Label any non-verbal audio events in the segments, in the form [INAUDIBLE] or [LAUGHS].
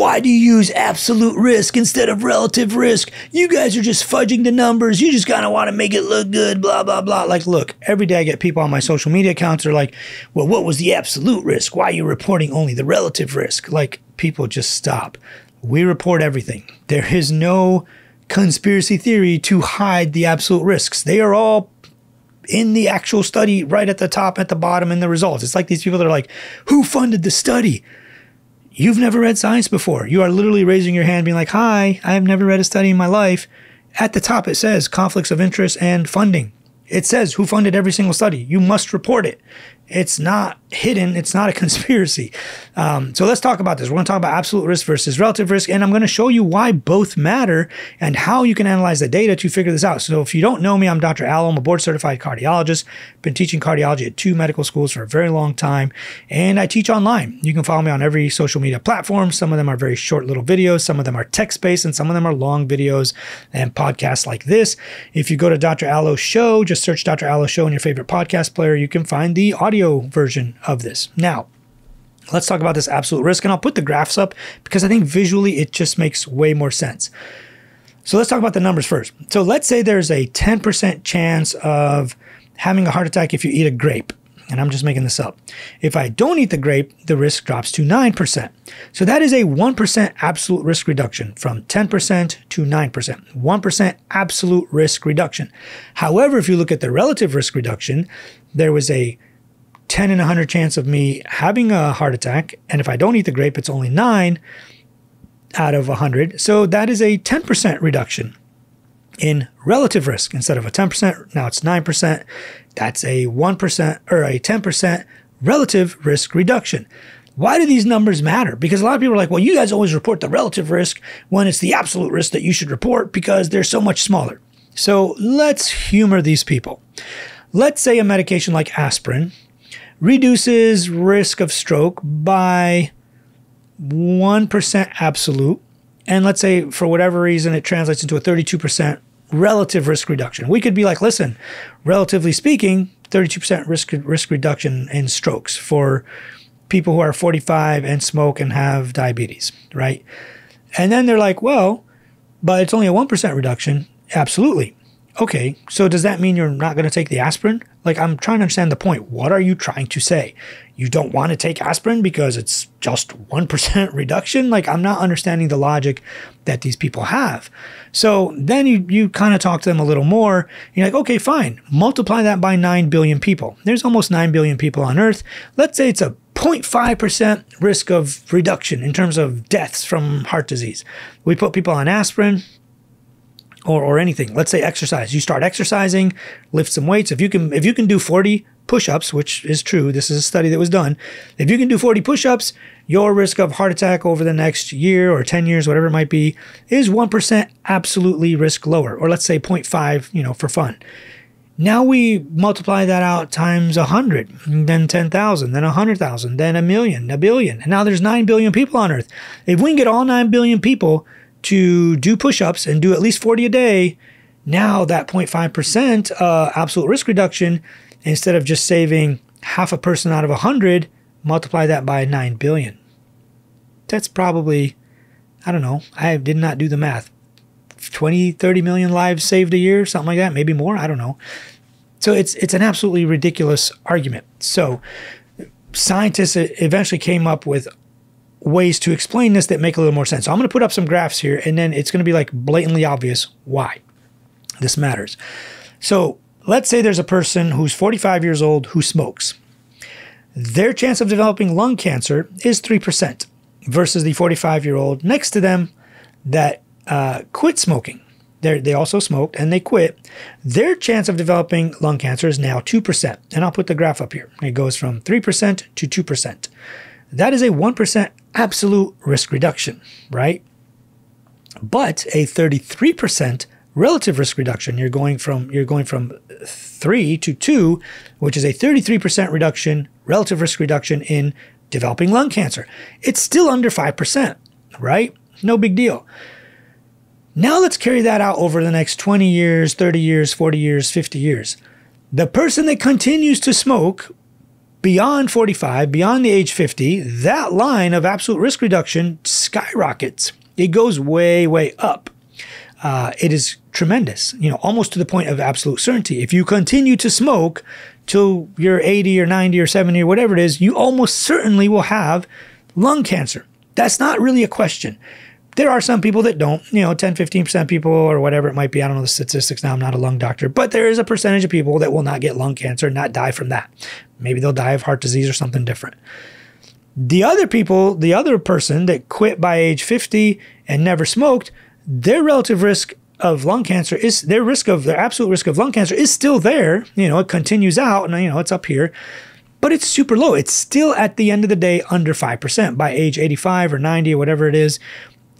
why do you use absolute risk instead of relative risk? You guys are just fudging the numbers. You just kind of want to make it look good, blah, blah, blah. Like, look, every day I get people on my social media accounts are like, well, what was the absolute risk? Why are you reporting only the relative risk? Like, people just stop. We report everything. There is no conspiracy theory to hide the absolute risks. They are all in the actual study right at the top, at the bottom in the results. It's like these people that are like, who funded the study? You've never read science before. You are literally raising your hand, being like, Hi, I have never read a study in my life. At the top, it says conflicts of interest and funding. It says who funded every single study. You must report it. It's not hidden. It's not a [LAUGHS] conspiracy. Um, so let's talk about this. We're going to talk about absolute risk versus relative risk, and I'm going to show you why both matter and how you can analyze the data to figure this out. So if you don't know me, I'm Dr. Alo. I'm a board certified cardiologist. Been teaching cardiology at two medical schools for a very long time, and I teach online. You can follow me on every social media platform. Some of them are very short little videos. Some of them are text based, and some of them are long videos and podcasts like this. If you go to Dr. Alo Show, just search Dr. Alo Show in your favorite podcast player. You can find the audio audio version of this. Now, let's talk about this absolute risk, and I'll put the graphs up because I think visually it just makes way more sense. So let's talk about the numbers first. So let's say there's a 10% chance of having a heart attack if you eat a grape. And I'm just making this up. If I don't eat the grape, the risk drops to 9%. So that is a 1% absolute risk reduction from 10% to 9%. 1% absolute risk reduction. However, if you look at the relative risk reduction, there was a 10 in 100 chance of me having a heart attack. And if I don't eat the grape, it's only 9 out of 100. So that is a 10% reduction in relative risk. Instead of a 10%, now it's 9%. That's a 1% or a 10% relative risk reduction. Why do these numbers matter? Because a lot of people are like, well, you guys always report the relative risk when it's the absolute risk that you should report because they're so much smaller. So let's humor these people. Let's say a medication like aspirin reduces risk of stroke by 1% absolute. And let's say for whatever reason it translates into a 32% relative risk reduction. We could be like, listen, relatively speaking, 32% risk risk reduction in strokes for people who are 45 and smoke and have diabetes, right? And then they're like, well, but it's only a 1% reduction. Absolutely. Okay, so does that mean you're not going to take the aspirin? Like, I'm trying to understand the point. What are you trying to say? You don't want to take aspirin because it's just 1% [LAUGHS] reduction? Like, I'm not understanding the logic that these people have. So then you, you kind of talk to them a little more. You're like, okay, fine. Multiply that by 9 billion people. There's almost 9 billion people on Earth. Let's say it's a 0.5% risk of reduction in terms of deaths from heart disease. We put people on aspirin, or, or anything. Let's say exercise. You start exercising, lift some weights. If you can if you can do 40 push-ups, which is true, this is a study that was done. If you can do 40 push-ups, your risk of heart attack over the next year or 10 years, whatever it might be, is 1% absolutely risk lower, or let's say 0.5, you know, for fun. Now we multiply that out times 100, then 10,000, then 100,000, then a million, a billion. And now there's 9 billion people on Earth. If we can get all 9 billion people to do push ups and do at least 40 a day, now that 0.5% uh, absolute risk reduction, instead of just saving half a person out of 100, multiply that by 9 billion. That's probably, I don't know, I did not do the math. 20, 30 million lives saved a year, something like that, maybe more, I don't know. So it's it's an absolutely ridiculous argument. So scientists eventually came up with ways to explain this that make a little more sense. So I'm going to put up some graphs here and then it's going to be like blatantly obvious why this matters. So let's say there's a person who's 45 years old who smokes. Their chance of developing lung cancer is 3% versus the 45 year old next to them that uh, quit smoking. They're, they also smoked and they quit. Their chance of developing lung cancer is now 2%. And I'll put the graph up here. It goes from 3% to 2%. That is a 1% absolute risk reduction, right? But a 33% relative risk reduction. You're going from you're going from 3 to 2, which is a 33% reduction, relative risk reduction in developing lung cancer. It's still under 5%, right? No big deal. Now let's carry that out over the next 20 years, 30 years, 40 years, 50 years. The person that continues to smoke beyond 45, beyond the age 50, that line of absolute risk reduction skyrockets. It goes way, way up. Uh, it is tremendous, you know, almost to the point of absolute certainty. If you continue to smoke till you're 80 or 90 or 70 or whatever it is, you almost certainly will have lung cancer. That's not really a question. There are some people that don't, you know, 10, 15% people or whatever it might be. I don't know the statistics now. I'm not a lung doctor, but there is a percentage of people that will not get lung cancer and not die from that. Maybe they'll die of heart disease or something different. The other people, the other person that quit by age 50 and never smoked, their relative risk of lung cancer is their risk of their absolute risk of lung cancer is still there. You know, it continues out and you know, it's up here but it's super low. It's still at the end of the day under 5% by age 85 or 90 or whatever it is.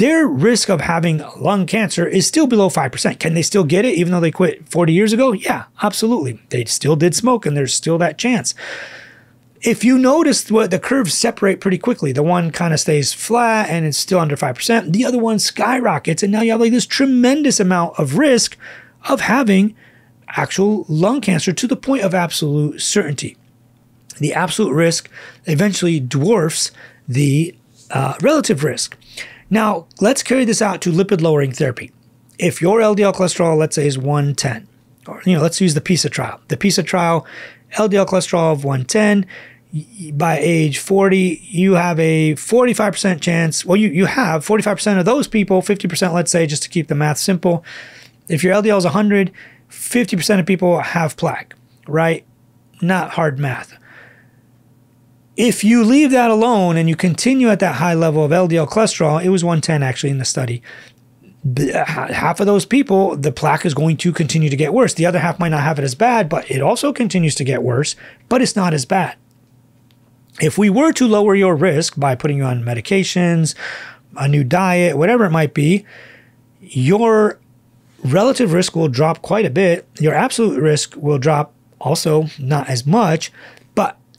Their risk of having lung cancer is still below 5%. Can they still get it even though they quit 40 years ago? Yeah, absolutely. They still did smoke and there's still that chance. If you notice what the curves separate pretty quickly, the one kind of stays flat and it's still under 5%, the other one skyrockets, and now you have like this tremendous amount of risk of having actual lung cancer to the point of absolute certainty the absolute risk eventually dwarfs the uh, relative risk. Now, let's carry this out to lipid lowering therapy. If your LDL cholesterol, let's say, is 110, or you know, let's use the PESA trial. The PESA trial, LDL cholesterol of 110, by age 40, you have a 45% chance. Well, you, you have 45% of those people, 50%, let's say, just to keep the math simple. If your LDL is 100, 50% of people have plaque, right? Not hard math. If you leave that alone and you continue at that high level of LDL cholesterol, it was 110 actually in the study. Uh, half of those people, the plaque is going to continue to get worse. The other half might not have it as bad, but it also continues to get worse, but it's not as bad. If we were to lower your risk by putting you on medications, a new diet, whatever it might be, your relative risk will drop quite a bit. Your absolute risk will drop also not as much,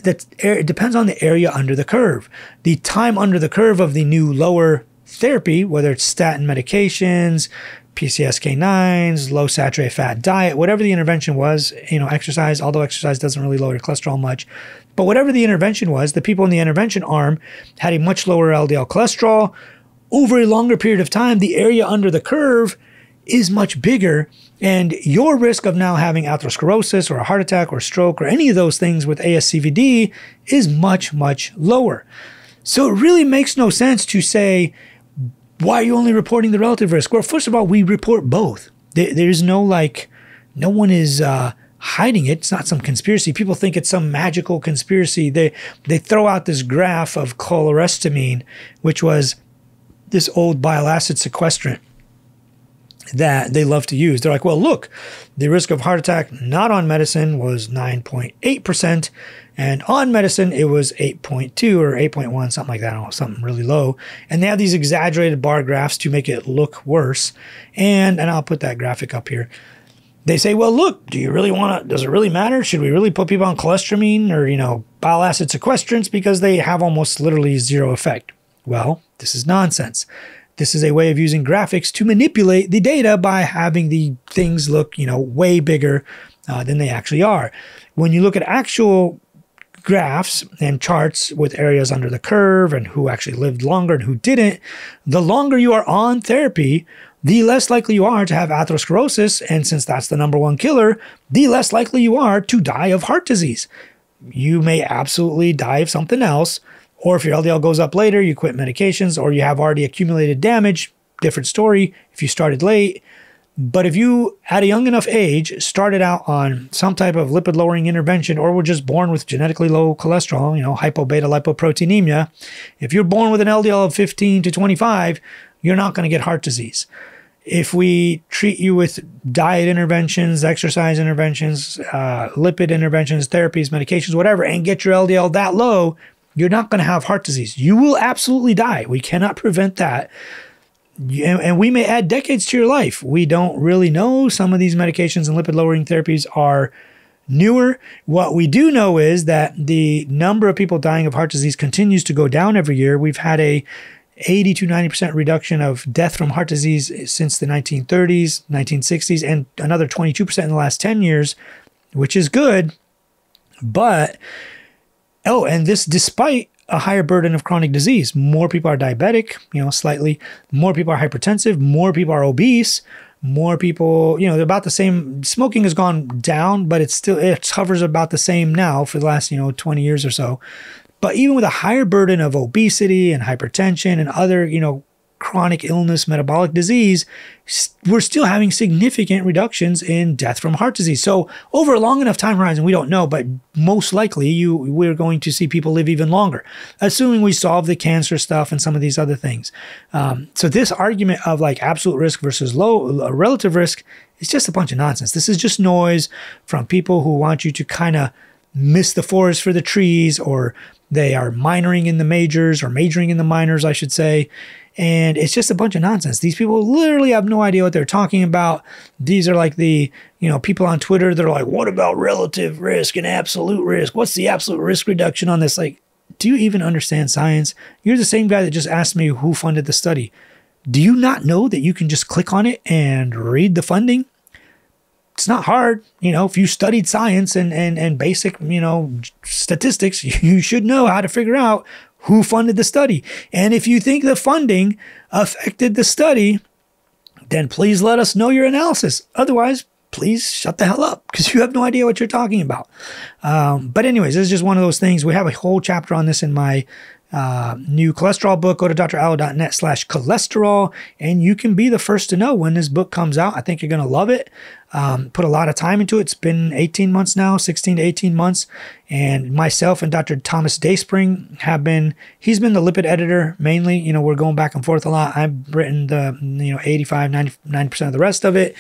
that it depends on the area under the curve. The time under the curve of the new lower therapy, whether it's statin medications, PCSK9s, low saturated fat diet, whatever the intervention was, you know, exercise, although exercise doesn't really lower your cholesterol much, but whatever the intervention was, the people in the intervention arm had a much lower LDL cholesterol. Over a longer period of time, the area under the curve is much bigger and your risk of now having atherosclerosis or a heart attack or stroke or any of those things with ASCVD is much, much lower. So it really makes no sense to say, why are you only reporting the relative risk? Well, first of all, we report both. there's no like, no one is uh, hiding it. It's not some conspiracy. People think it's some magical conspiracy. They they throw out this graph of cholestyramine, which was this old bile acid sequestrant that they love to use. They're like, well, look, the risk of heart attack not on medicine was 9.8%, and on medicine it was 8.2 or 8.1, something like that, know, something really low. And they have these exaggerated bar graphs to make it look worse. And and I'll put that graphic up here. They say, well, look, do you really want to, does it really matter? Should we really put people on cholesterol or, you know, bile acid sequestrants because they have almost literally zero effect? Well, this is nonsense. This is a way of using graphics to manipulate the data by having the things look, you know, way bigger uh, than they actually are. When you look at actual graphs and charts with areas under the curve and who actually lived longer and who didn't, the longer you are on therapy, the less likely you are to have atherosclerosis. And since that's the number one killer, the less likely you are to die of heart disease. You may absolutely die of something else, or if your LDL goes up later, you quit medications, or you have already accumulated damage, different story if you started late. But if you, at a young enough age, started out on some type of lipid lowering intervention, or were just born with genetically low cholesterol, you know, hypobetalipoproteinemia, if you're born with an LDL of 15 to 25, you're not going to get heart disease. If we treat you with diet interventions, exercise interventions, uh, lipid interventions, therapies, medications, whatever, and get your LDL that low, you're not going to have heart disease. You will absolutely die. We cannot prevent that. And we may add decades to your life. We don't really know. Some of these medications and lipid lowering therapies are newer. What we do know is that the number of people dying of heart disease continues to go down every year. We've had a 80 to 90% reduction of death from heart disease since the 1930s, 1960s, and another 22% in the last 10 years, which is good. But Oh, and this despite a higher burden of chronic disease. More people are diabetic, you know, slightly. More people are hypertensive. More people are obese. More people, you know, they're about the same. Smoking has gone down, but it's still, it hovers about the same now for the last, you know, 20 years or so. But even with a higher burden of obesity and hypertension and other, you know, chronic illness, metabolic disease, we're still having significant reductions in death from heart disease. So over a long enough time horizon, we don't know, but most likely you we're going to see people live even longer, assuming we solve the cancer stuff and some of these other things. Um, so this argument of like absolute risk versus low uh, relative risk is just a bunch of nonsense. This is just noise from people who want you to kind of miss the forest for the trees or they are minoring in the majors or majoring in the minors, I should say. And it's just a bunch of nonsense. These people literally have no idea what they're talking about. These are like the, you know, people on Twitter that are like, what about relative risk and absolute risk? What's the absolute risk reduction on this? Like, do you even understand science? You're the same guy that just asked me who funded the study. Do you not know that you can just click on it and read the funding? It's not hard. You know, if you studied science and, and, and basic, you know, statistics, [LAUGHS] you should know how to figure out who funded the study. And if you think the funding affected the study, then please let us know your analysis. Otherwise, please shut the hell up because you have no idea what you're talking about. Um, but, anyways, this is just one of those things. We have a whole chapter on this in my uh, new cholesterol book. Go to dralo.net slash cholesterol, and you can be the first to know when this book comes out. I think you're going to love it. Um, put a lot of time into it. It's been 18 months now, 16 to 18 months. And myself and Dr. Thomas Dayspring have been, he's been the lipid editor mainly. You know, we're going back and forth a lot. I've written the, you know, 85, 90, 90% of the rest of it.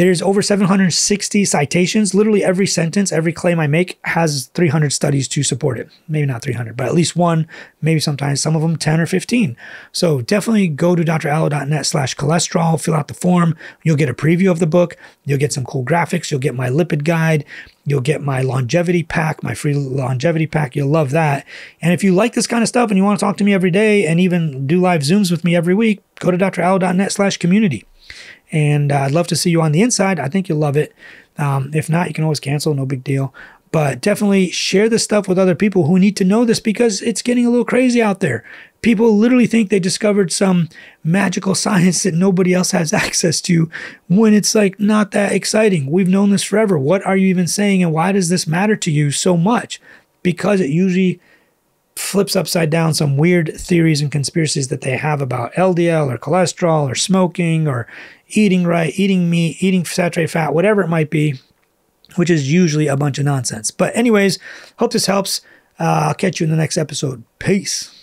There's over 760 citations. Literally every sentence, every claim I make has 300 studies to support it. Maybe not 300, but at least one, maybe sometimes some of them 10 or 15. So definitely go to dralo.net slash cholesterol, fill out the form. You'll get a preview of the book. You'll get some cool graphics. You'll get my lipid guide. You'll get my longevity pack, my free longevity pack. You'll love that. And if you like this kind of stuff and you want to talk to me every day and even do live Zooms with me every week, go to dralo.net slash community. And uh, I'd love to see you on the inside. I think you'll love it. Um, if not, you can always cancel, no big deal. But definitely share this stuff with other people who need to know this because it's getting a little crazy out there. People literally think they discovered some magical [LAUGHS] science that nobody else has [LAUGHS] access to when it's like not that exciting. We've known this forever. What are you even saying and why does this matter to you so much? Because it usually flips upside down some weird theories and conspiracies that they have about LDL or cholesterol or smoking or eating right, eating meat, eating saturated fat, whatever it might be, which is usually a bunch of nonsense. But, anyways, hope this helps. Uh, I'll catch you in the next episode. Peace.